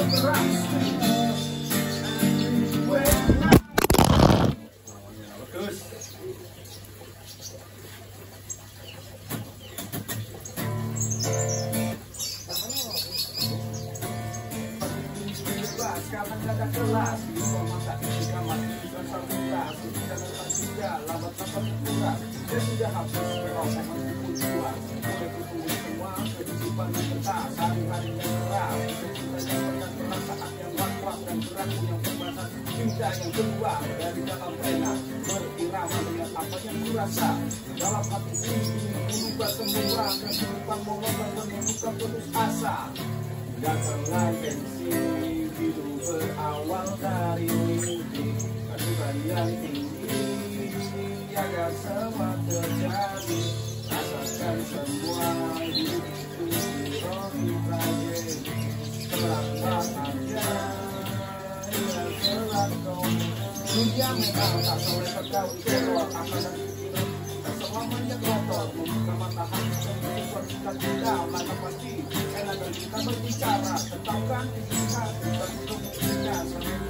Karena ada kelas di tiga Lambat lambat kurang. Dia sudah hapus Merokok mengikuti dua Mulai kumpul semua Kehidupan yang kertas Hari-hari yang keras yang pernah perasaan yang was-was Dan beraku yang terbatas Cinta yang kedua Dari dalam pena Berirama dengan apa yang kurasa Dalam hati ini Berubah semua Kehidupan dan membuka putus asa. Datanglah tensi hidup berawal dari mimpi. Kedudukan yang tinggi Jaga semua terjadi Rasakan semua hidup itu ironi tragedi Kelak kau Dunia memang tak akan dan pikiran Tak selamanya kotor Membuka mata hati Sesuatu cita-cita Mana pasti Enak dan kita berbicara Tentang ganti kita Tentang kita Sampai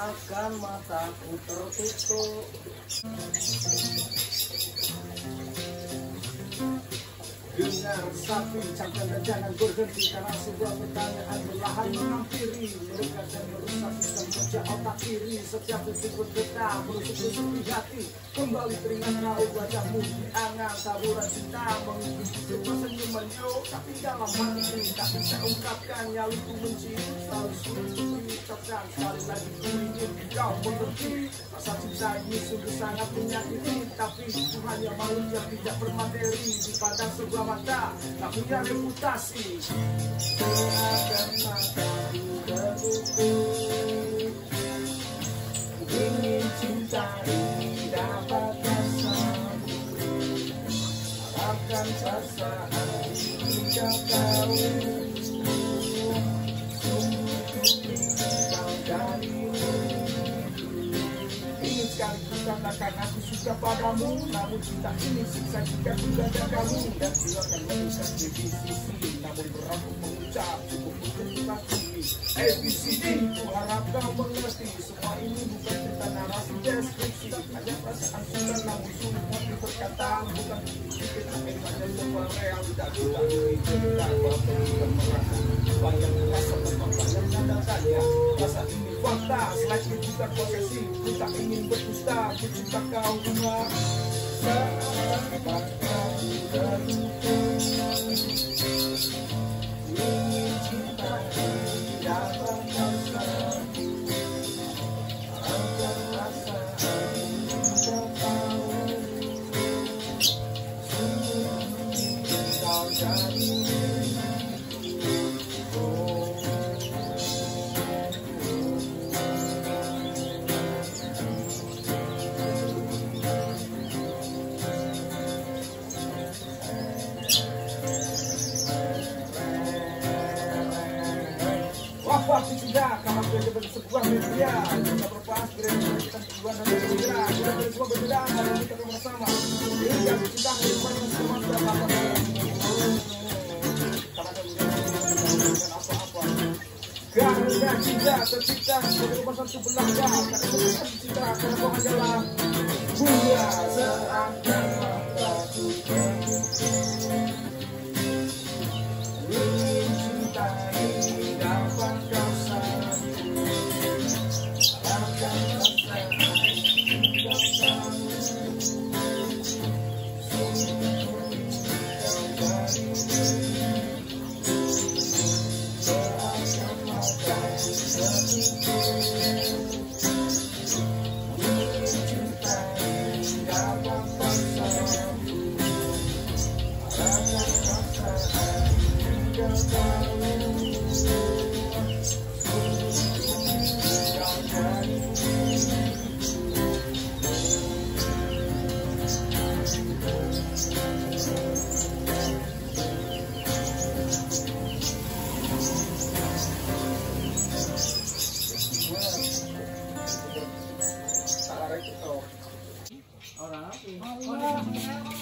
Seakan mataku tertutup Dengar sapi cakap dan jangan berhenti Karena sebuah pertanyaan berlahan menghampiri. Mereka dan merusak sistem kerja otak kiri. Setiap detik bergetar menusuk-nusuk di hati. Kembali teringat kau wajahmu di angan. Taburan cinta mengikuti sebuah senyuman. Yo Tapi dalam hati tak bisa ungkapkan Nyaliku mencium selalu sulit untuk diucapkan Sekali lagi ku ingin kau mengerti Ini sungguh sangat menyakiti Tapi itu hanya malu yang tidak bermateri Di padang sebelah mata Tak punya reputasi. Seakan mataku tertutup Ingin cinta ini dapat bersambung Harapkan perasaan ini kau Sekali ku katakan aku suka padamu Namun cinta ini siksa jika ada kamu. Dan silakan menuliskan sisi Namun berat untuk mengucap Cukup untuk kita ini ABCD Ku harap kau mengerti Semua ini bukan narasi deskripsi Hanya perasaan suka namun sulit untuk berkata Bukan sedikit enak dan sebuah real Tidak juga ini cerita Bahwa kita merasa Banyak rasa tentang banyak nadakannya Rasa ini fakta Selain itu bukan posesi Ku tak ingin berdusta Ku cinta kau kau Ingin cinta ini dapat Wah, wah, sudah, kamar gue sebagai sebuah media Kita berpas, kira kita sebuah dan berbeda Kita semua berbeda, kalau kita bersama Ini yang cinta, kehidupan yang semua tidak apa-apa Karena kan apa-apa Karena cinta tercipta sebagai satu belaka Karena kita cinta, karena kau hanyalah Bunga seakan Orang apa?